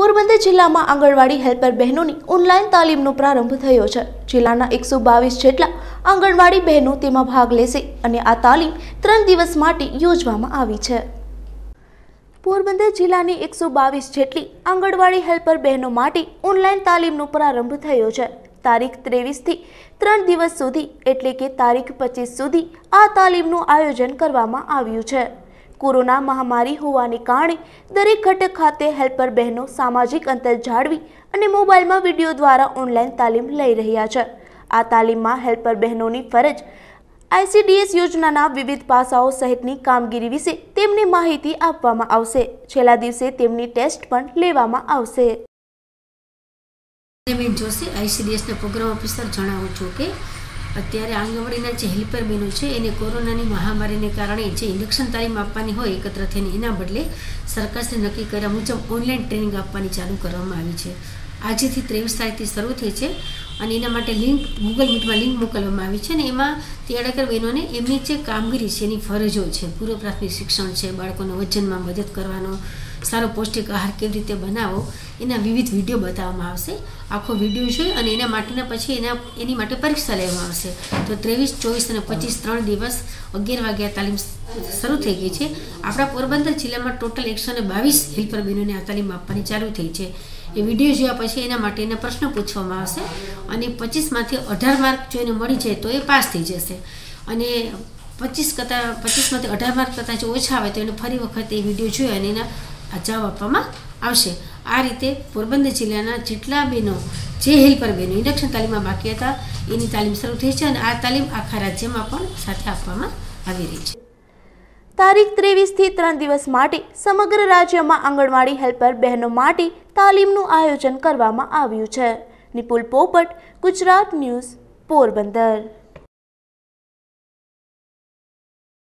પોરબંદર જિલ્લામાં આંગણવાડી હેલ્પર બહેનોની ઓનલાઈન તાલીમનો પ્રારંભ થયો છે. જિલ્લાના એકસો બાવીસ જેટલા આંગણવાડી બહેનો તેમાં ભાગ લેશે અને આ તાલીમ ત્રણ દિવસ માટે યોજવામાં આવી છે. પોરબંદર જિલ્લાની એકસો બાવીસ જેટલી આંગણવાડી હેલ્પર બહેનો માટે ઓનલાઈન તાલીમનો પ્રારંભ થયો છે. તારીખ ત્રેવીસથી ત્રણ દિવસ સુધી એટલે કે તારીખ પચીસ સુધી આ તાલીમનું આયોજન કરવામાં આવ્યું છે. કોરોના મહામારી હોવાને કારણે દરેક ઘટક ખાતે હેલ્પર બહેનો સામાજિક અંતર જાળવી અને મોબાઈલમાં વીડિયો દ્વારા ઓનલાઈન તાલીમ લઈ રહ્યા છે. આ તાલીમમાં હેલ્પર બહેનોની ફરજ આઈસીડીએસ યોજનાના વિવિધ પાસાઓ સહિતની કામગીરી વિશે તેમને માહિતી આપવામાં આવશે. છેલ્લા દિવસે તેમની ટેસ્ટ પણ લેવામાં આવશે. જોશી આઈસીડીએસના પ્રોગ્રામ ઓફિસર જણાવું છું કે અત્યારે આંગણવાડીના જે હેલ્પર બહેનો છે, એને કોરોનાની મહામારીને કારણે જે ઇન્ડક્શન તાલીમ આપવાની હોય, એકત્ર થઈને એના બદલે સરકારશ્રી નક્કી કર્યા મુજબ ઓનલાઈન ટ્રેનિંગ આપવાની ચાલુ કરવામાં આવી છે. આજેથી ત્રેવીસ તારીખથી શરૂ થઈ છે અને એના માટે લિંક ગૂગલ મીટમાં લિંક મોકલવામાં આવી છે અને એમાં તેડાકર બહેનોને એમની જે કામગીરી છે, એની ફરજો છે, પૂર્વ પ્રાથમિક શિક્ષણ છે, બાળકોને વજનમાં મદદ કરવાનો, સારો પૌષ્ટિક આહાર કેવી રીતે બનાવો, એના વિવિધ વીડિયો બતાવવામાં આવશે. આખો વીડિયો જોઈ અને એના માટેના પછી એના, એની માટે પરીક્ષા લેવામાં આવશે. તો ત્રેવીસ, ચોવીસ અને પચીસ ત્રણ દિવસ અગિયાર વાગ્યા તાલીમ શરૂ થઈ ગઈ છે. આપણા પોરબંદર જિલ્લામાં ટોટલ એકસો ને બાવીસ હેલ્પર બહેનોને આ તાલીમ આપવાની ચાલુ થઈ છે. એ વીડિયો જોયા પછી એના માટે એના પ્રશ્ન પૂછવામાં આવશે અને પચીસમાંથી અઢાર માર્ક જો એને મળી જાય તો એ પાસ થઈ જશે. અને પચીસ કરતાં પચીસમાંથી અઢાર માર્ક કરતાં જો ઓછા આવે તો એને ફરી વખત એ વીડિયો જોયો અને એના જવાબ આપવામાં આવશે. આ રીતે પોરબંદર જિલ્લાના જેટલા બહેનો જે હેલ્પર બહેનો ઇન્ડક્શન તાલીમમાં બાકી હતા, એની તાલીમ શરૂ થઈ છે અને આ તાલીમ આખા રાજ્યમાં પણ સાથે આપવામાં આવી રહી છે. તારીખ ત્રેવીસથી ત્રણ દિવસ માટે સમગ્ર રાજ્યમાં આંગણવાડી હેલ્પર બહેનો માટે તાલીમનું આયોજન કરવામાં આવ્યું છે. નિપુલ પોપટ, ગુજરાત ન્યૂઝ, પોરબંદર.